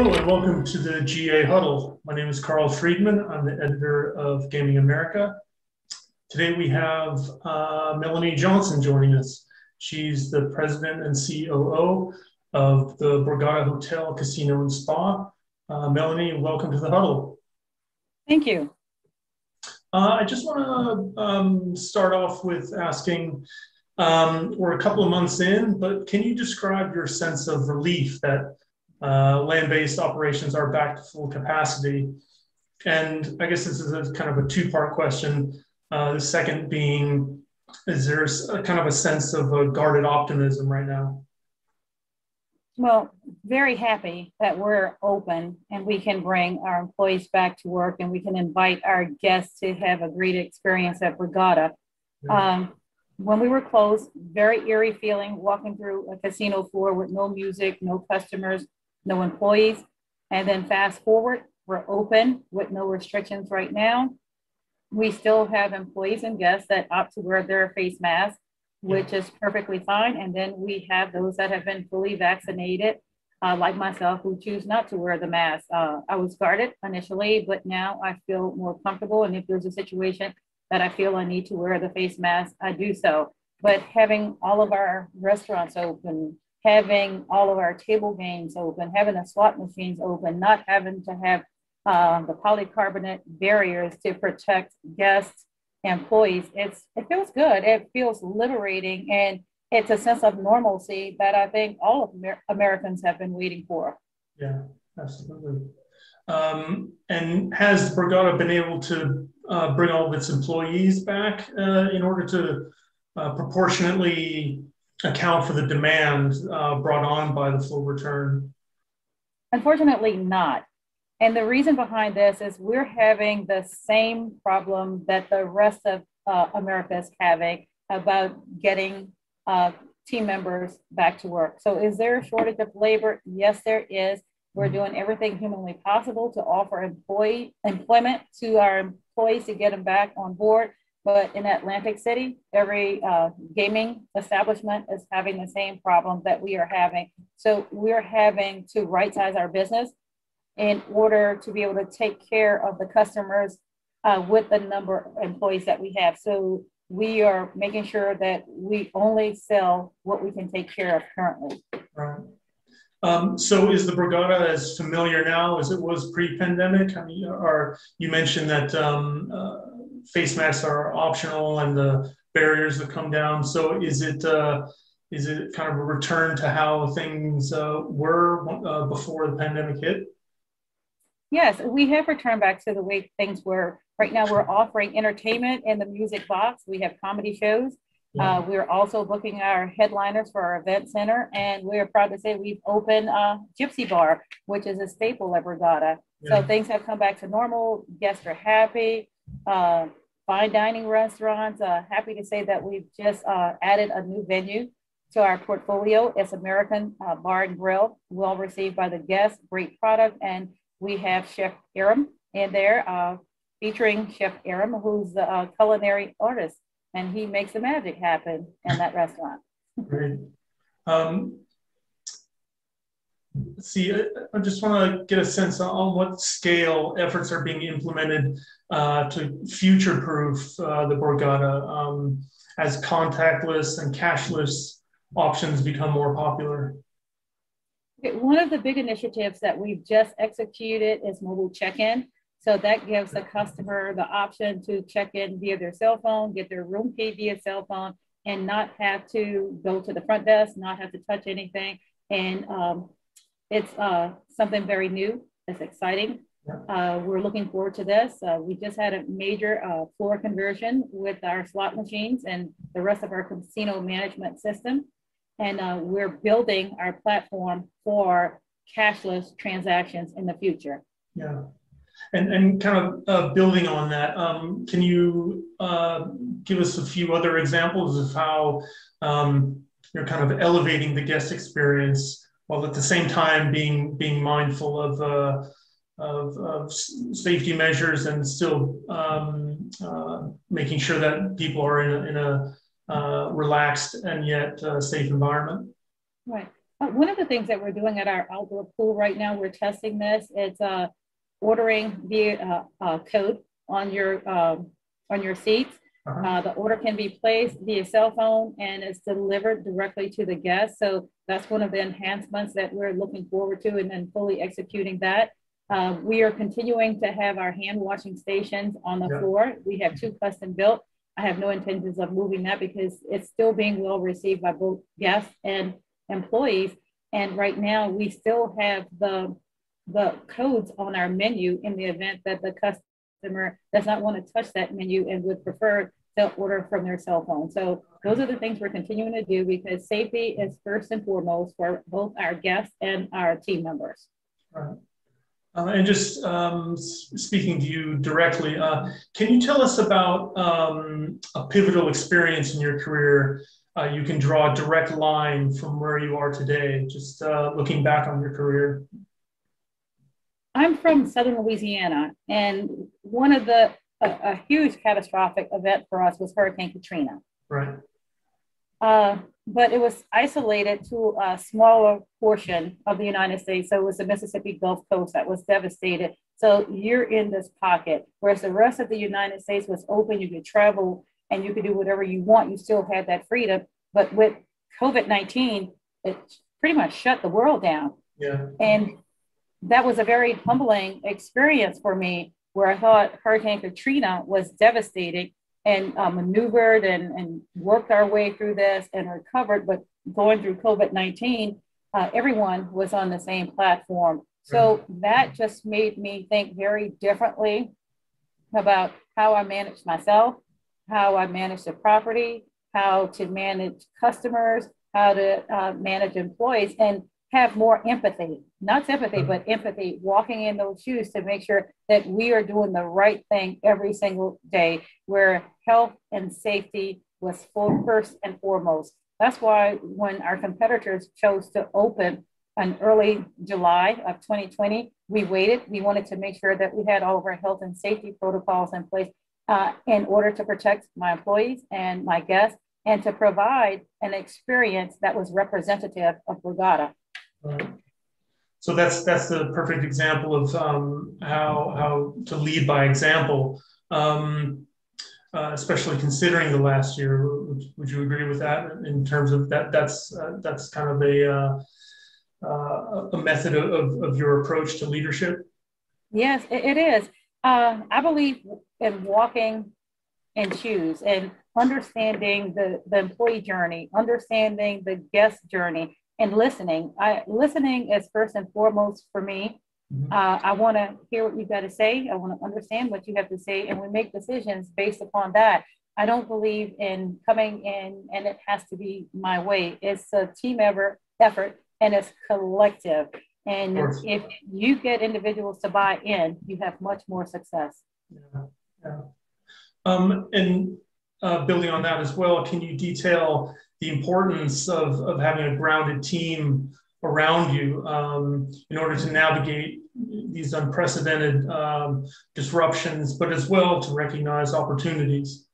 Hello and welcome to the GA Huddle. My name is Carl Friedman. I'm the editor of Gaming America. Today we have uh, Melonie Johnson joining us. She's the president and COO of the Borgata Hotel, Casino and Spa. Uh, Melonie, welcome to the Huddle. Thank you. Uh, I just want to um, start off with asking, um, we're a couple of months in, but can you describe your sense of relief that uh, land-based operations are back to full capacity? And I guess this is a kind of a two-part question. Uh, the second being, is there a kind of a sense of a guarded optimism right now? Well, very happy that we're open and we can bring our employees back to work and we can invite our guests to have a great experience at Borgata. Um, when we were closed, very eerie feeling walking through a casino floor with no music, no customers, no employees. And then fast forward, we're open with no restrictions right now. We still have employees and guests that opt to wear their face mask, which is perfectly fine. And then we have those that have been fully vaccinated, uh, like myself, who choose not to wear the mask. Uh, I was guarded initially, but now I feel more comfortable. And if there's a situation that I feel I need to wear the face mask, I do so. But having all of our restaurants open, having all of our table games open, having the slot machines open, not having to have uh, the polycarbonate barriers to protect guests, employees. It's it feels good. It feels liberating, and it's a sense of normalcy that I think all of Amer- Americans have been waiting for. Yeah, absolutely. Um, and has Borgata been able to uh, bring all of its employees back uh, in order to uh, proportionately account for the demand uh, brought on by the full return? Unfortunately, not. And the reason behind this is we're having the same problem that the rest of uh, America is having about getting uh, team members back to work. So, is there a shortage of labor? Yes, there is. We're mm-hmm. doing everything humanly possible to offer employee employment to our employees to get them back on board. But in Atlantic City, every uh, gaming establishment is having the same problem that we are having. So we're having to right size our business in order to be able to take care of the customers uh, with the number of employees that we have. So we are making sure that we only sell what we can take care of currently. Right. Um, so is the Borgata as familiar now as it was pre-pandemic? I mean, or you mentioned that um, uh, face masks are optional and the barriers have come down. So is it uh, is it kind of a return to how things uh, were uh, before the pandemic hit? Yes, we have returned back to the way things were. Right now, we're offering entertainment in the music box. We have comedy shows. Yeah. Uh, we're also booking our headliners for our event center, and we're proud to say we've opened a Gypsy Bar, which is a staple at Borgata. Yeah. So things have come back to normal. Guests are happy. Uh, fine dining restaurants. Uh, happy to say that we've just uh, added a new venue to our portfolio. It's American uh, Bar and Grill, well received by the guests, great product, and we have Chef Aram in there, uh, featuring Chef Aram, who's the uh, culinary artist, and he makes the magic happen in that restaurant. Great. Um, see, I, just want to get a sense on what scale efforts are being implemented uh, to future-proof uh, the Borgata um, as contactless and cashless options become more popular. One of the big initiatives that we've just executed is mobile check-in. So that gives the customer the option to check in via their cell phone, get their room key via cell phone, and not have to go to the front desk, not have to touch anything. And um, it's uh, something very new. It's exciting. Uh, we're looking forward to this. Uh, we just had a major uh, floor conversion with our slot machines and the rest of our casino management system and uh, we're building our platform for cashless transactions in the future. Yeah. And, and kind of uh, building on that, um, can you uh, give us a few other examples of how um, you're kind of elevating the guest experience while at the same time being being mindful of uh, of, of, safety measures and still um, uh, making sure that people are in a, in a uh, relaxed and yet uh, safe environment. Right. Uh, one of the things that we're doing at our outdoor pool right now, we're testing this. It's uh, ordering uh, code on your um, on your seats. Uh-huh. Uh, the order can be placed via cell phone and it's delivered directly to the guest. So that's one of the enhancements that we're looking forward to and then fully executing that. Uh, we are continuing to have our hand washing stations on the yeah. floor. We have two custom built. I have no intentions of moving that because it's still being well received by both guests and employees. And right now we still have the, the codes on our menu in the event that the customer does not want to touch that menu and would prefer to order from their cell phone. So those are the things we're continuing to do because safety is first and foremost for both our guests and our team members. Right. Uh, and just um, speaking to you directly, uh, can you tell us about um, a pivotal experience in your career? Uh, you can draw a direct line from where you are today, just uh, looking back on your career. I'm from Southern Louisiana, and one of the a, a huge catastrophic event for us was Hurricane Katrina. Right. Uh, but it was isolated to a smaller portion of the United States. So it was the Mississippi Gulf Coast that was devastated. So you're in this pocket, whereas the rest of the United States was open. You could travel and you could do whatever you want. You still had that freedom. But with COVID 19, it pretty much shut the world down. Yeah. And that was a very humbling experience for me where I thought Hurricane Katrina was devastating and uh, maneuvered and, and worked our way through this and recovered. But going through COVID 19, uh, everyone was on the same platform. So that just made me think very differently about how I manage myself, how I manage the property, how to manage customers, how to uh, manage employees. And have more empathy, not sympathy, mm-hmm. but empathy, walking in those shoes to make sure that we are doing the right thing every single day, where health and safety was full, first and foremost. That's why when our competitors chose to open in early July of 2020, we waited. We wanted to make sure that we had all of our health and safety protocols in place uh, in order to protect my employees and my guests and to provide an experience that was representative of Borgata. So that's that's the perfect example of um, how how to lead by example, um, uh, especially considering the last year. Would, would, you agree with that in terms of that? That's uh, that's kind of a uh, uh a method of, of your approach to leadership. Yes, it is. Uh, I believe in walking in shoes and understanding the, the employee journey, understanding the guest journey, and listening. I listening is first and foremost for me. Mm-hmm. Uh, I want to hear what you've got to say. I want to understand what you have to say, and we make decisions based upon that. I don't believe in coming in and it has to be my way. It's a team ever effort and it's collective. And if you get individuals to buy in, you have much more success. Yeah, yeah. Um, and uh, building on that as well, can you detail the importance of, of having a grounded team around you um, in order to navigate these unprecedented um, disruptions, but as well to recognize opportunities?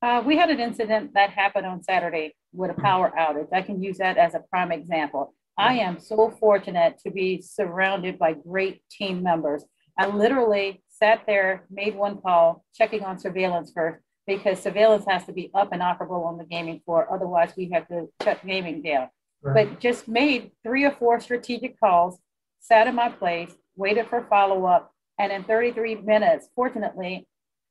Uh, we had an incident that happened on Saturday with a power outage. I can use that as a prime example. I am so fortunate to be surrounded by great team members. I literally sat there, made one call, checking on surveillance first, because surveillance has to be up and operable on the gaming floor. Otherwise, we have to shut gaming down. Right. But just made three or four strategic calls, sat in my place, waited for follow up, and in 33 minutes, fortunately,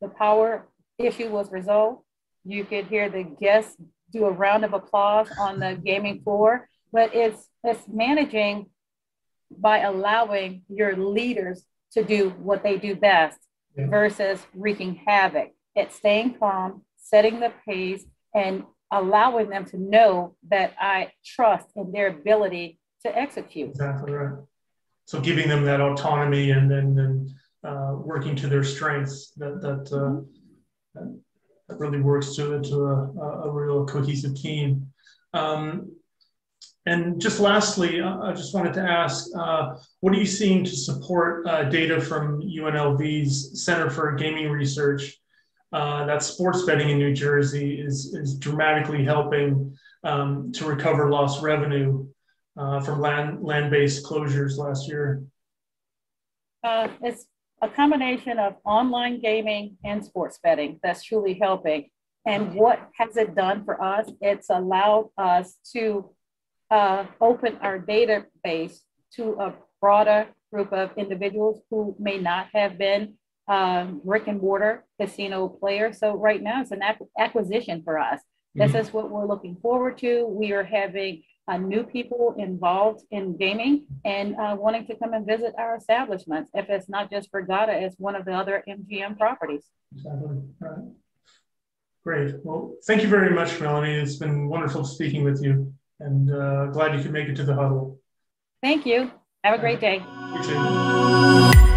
the power issue was resolved. You could hear the guests do a round of applause on the gaming floor, but it's it's managing by allowing your leaders to do what they do best yeah. versus wreaking havoc at staying calm, setting the pace, and allowing them to know that I trust in their ability to execute. Exactly right. So giving them that autonomy and then uh, working to their strengths that that, uh, that, that really works to into a, a real cohesive team. Um, and just lastly, I just wanted to ask, uh, what are you seeing to support uh, data from UNLV's Center for Gaming Research uh, that sports betting in New Jersey is, is dramatically helping um, to recover lost revenue uh, from land land-based closures last year? Uh, it's a combination of online gaming and sports betting that's truly helping. And what has it done for us? It's allowed us to uh, open our database to a broader group of individuals who may not have been um, brick and mortar casino player. So right now it's an acquisition for us. This mm-hmm. is what we're looking forward to. We are having uh, new people involved in gaming and uh, wanting to come and visit our establishments. If it's not just Borgata, it's one of the other MGM properties. Exactly. Right. Great. Well, thank you very much, Melonie. It's been wonderful speaking with you and uh, glad you could make it to the huddle. Thank you. Have a great day. You too.